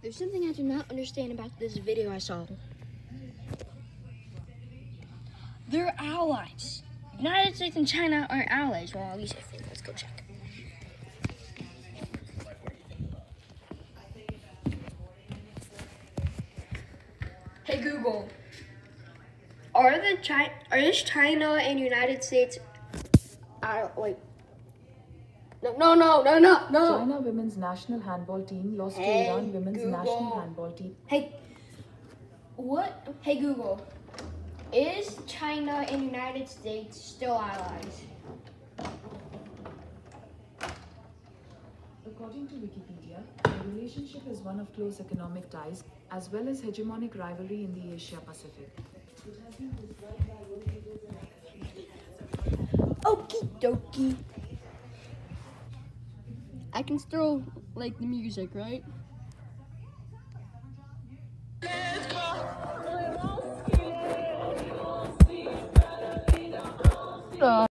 There's something I do not understand about this video I saw. They're allies. United States and China are allies. Well, at least I think. Let's go check. Hey Google. Are the China are China and United States uh, wait. No no no no no. China women's national handball team lost Hey, to Iran women's Google. national handball team. Hey, what? Hey Google, is China and United States still allies? According to Wikipedia, the relationship is one of close economic ties as well as hegemonic rivalry in the Asia Pacific. Okie dokie. I can still like the music, right?